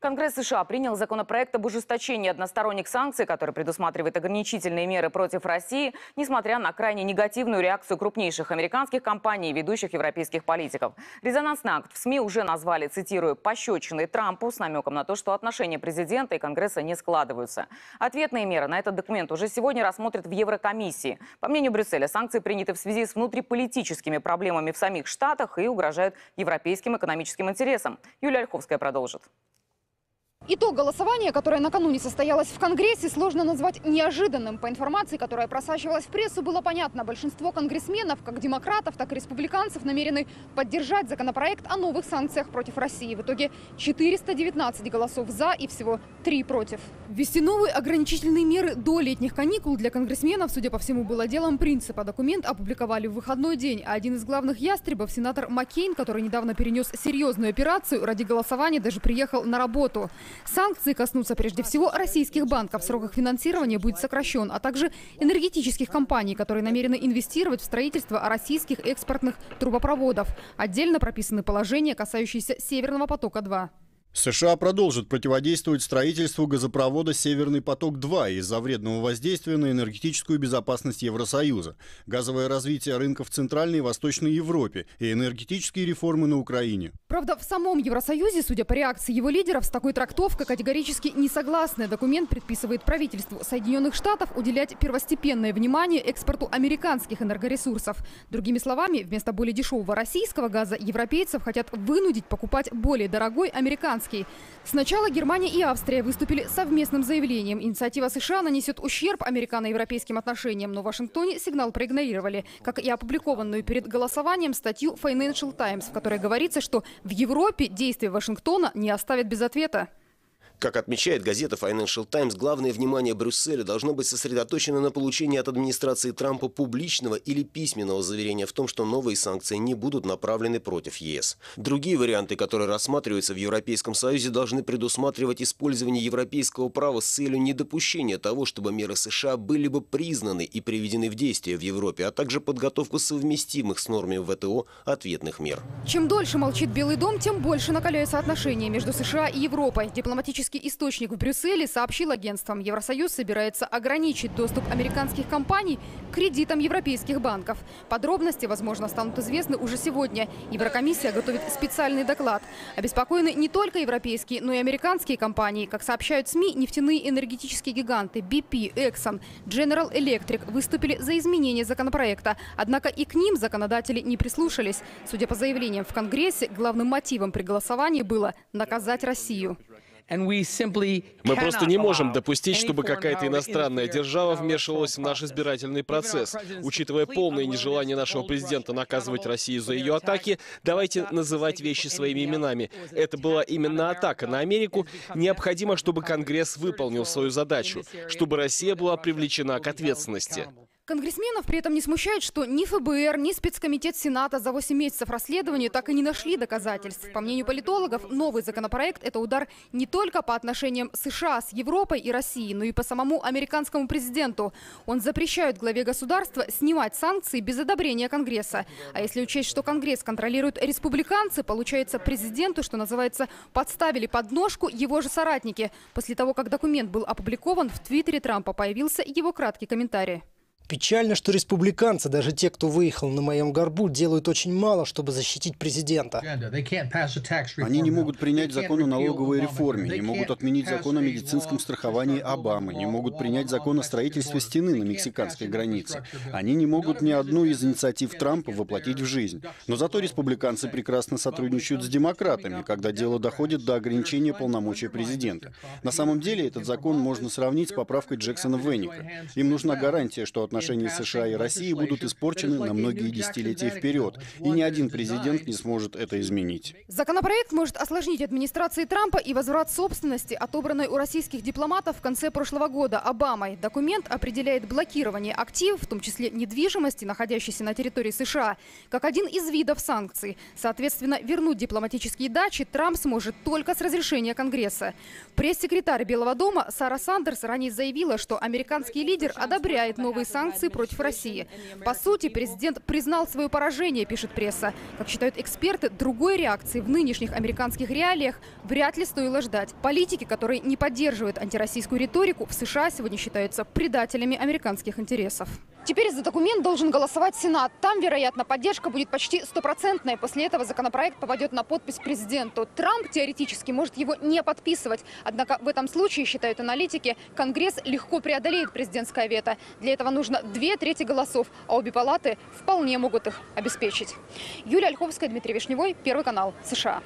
Конгресс США принял законопроект об ужесточении односторонних санкций, который предусматривает ограничительные меры против России, несмотря на крайне негативную реакцию крупнейших американских компаний и ведущих европейских политиков. Резонансный акт в СМИ уже назвали, цитирую, «пощечиной Трампу» с намеком на то, что отношения президента и Конгресса не складываются. Ответные меры на этот документ уже сегодня рассмотрят в Еврокомиссии. По мнению Брюсселя, санкции приняты в связи с внутриполитическими проблемами в самих Штатах и угрожают европейским экономическим интересам. Юлия Ольховская продолжит. Итог голосования, которое накануне состоялось в Конгрессе, сложно назвать неожиданным. По информации, которая просачивалась в прессу, было понятно, большинство конгрессменов, как демократов, так и республиканцев, намерены поддержать законопроект о новых санкциях против России. В итоге 419 голосов «за» и всего 3 против. Ввести новые ограничительные меры до летних каникул для конгрессменов, судя по всему, было делом принципа. Документ опубликовали в выходной день, а один из главных ястребов, сенатор Маккейн, который недавно перенес серьезную операцию, ради голосования даже приехал на работу. Санкции коснутся прежде всего российских банков. Срок их финансирования будет сокращен, а также энергетических компаний, которые намерены инвестировать в строительство российских экспортных трубопроводов. Отдельно прописаны положения, касающиеся «Северного потока-2». США продолжат противодействовать строительству газопровода «Северный поток-2» из-за вредного воздействия на энергетическую безопасность Евросоюза, газовое развитие рынков Центральной и Восточной Европе и энергетические реформы на Украине. Правда, в самом Евросоюзе, судя по реакции его лидеров, с такой трактовкой категорически не согласны. Документ предписывает правительству Соединенных Штатов уделять первостепенное внимание экспорту американских энергоресурсов. Другими словами, вместо более дешевого российского газа европейцев хотят вынудить покупать более дорогой американский американский. Сначала Германия и Австрия выступили совместным заявлением. Инициатива США нанесет ущерб американо-европейским отношениям, но в Вашингтоне сигнал проигнорировали, как и опубликованную перед голосованием статью Financial Times, в которой говорится, что в Европе действия Вашингтона не оставят без ответа. Как отмечает газета Financial Times, главное внимание Брюсселя должно быть сосредоточено на получении от администрации Трампа публичного или письменного заверения в том, что новые санкции не будут направлены против ЕС. Другие варианты, которые рассматриваются в Европейском Союзе, должны предусматривать использование европейского права с целью недопущения того, чтобы меры США были бы признаны и приведены в действие в Европе, а также подготовку совместимых с нормами ВТО ответных мер. Чем дольше молчит Белый дом, тем больше накаляются отношения между США и Европой. Дипломатические Дипломатический источник в Брюсселе сообщил агентствам, Евросоюз собирается ограничить доступ американских компаний к кредитам европейских банков. Подробности, возможно, станут известны уже сегодня. Еврокомиссия готовит специальный доклад. Обеспокоены не только европейские, но и американские компании. Как сообщают СМИ, нефтяные энергетические гиганты BP, Exxon, General Electric выступили за изменение законопроекта. Однако и к ним законодатели не прислушались. Судя по заявлениям в Конгрессе, главным мотивом при голосовании было наказать Россию. Мы просто не можем допустить, чтобы какая-то иностранная держава вмешивалась в наш избирательный процесс. Учитывая полное нежелание нашего президента наказывать Россию за ее атаки, давайте называть вещи своими именами. Это была именно атака на Америку. Необходимо, чтобы Конгресс выполнил свою задачу, чтобы Россия была привлечена к ответственности. Конгрессменов при этом не смущает, что ни ФБР, ни спецкомитет Сената за 8 месяцев расследования так и не нашли доказательств. По мнению политологов, новый законопроект – это удар не только по отношениям США с Европой и Россией, но и по самому американскому президенту. Он запрещает главе государства снимать санкции без одобрения Конгресса. А если учесть, что Конгресс контролируют республиканцы, получается президенту, что называется, подставили подножку его же соратники. После того, как документ был опубликован, в Твиттере Трампа появился его краткий комментарий. Печально, что республиканцы, даже те, кто выехал на моем горбу, делают очень мало, чтобы защитить президента. Они не могут принять закон о налоговой реформе, не могут отменить закон о медицинском страховании Обамы, не могут принять закон о строительстве стены на мексиканской границе. Они не могут ни одну из инициатив Трампа воплотить в жизнь. Но зато республиканцы прекрасно сотрудничают с демократами, когда дело доходит до ограничения полномочий президента. На самом деле этот закон можно сравнить с поправкой Джексона Венника. Им нужна гарантия, что отношения отношения США и России будут испорчены на многие десятилетия вперед, и ни один президент не сможет это изменить. Законопроект может осложнить администрации Трампа и возврат собственности, отобранной у российских дипломатов в конце прошлого года Обамой. Документ определяет блокирование активов, в том числе недвижимости, находящейся на территории США, как один из видов санкций. Соответственно, вернуть дипломатические дачи Трамп сможет только с разрешения Конгресса. Пресс-секретарь Белого дома Сара Сандерс ранее заявила, что американский лидер одобряет новые санкции санкции против России. По сути, президент признал свое поражение, пишет пресса. Как считают эксперты, другой реакции в нынешних американских реалиях вряд ли стоило ждать. Политики, которые не поддерживают антироссийскую риторику, в США сегодня считаются предателями американских интересов. Теперь за документ должен голосовать Сенат. Там, вероятно, поддержка будет почти стопроцентной. После этого законопроект попадет на подпись президенту. Трамп теоретически может его не подписывать. Однако в этом случае, считают аналитики, Конгресс легко преодолеет президентское вето. Для этого нужно две трети голосов, а обе палаты вполне могут их обеспечить. Юлия Ольховская, Дмитрий Вишневой, Первый канал, США.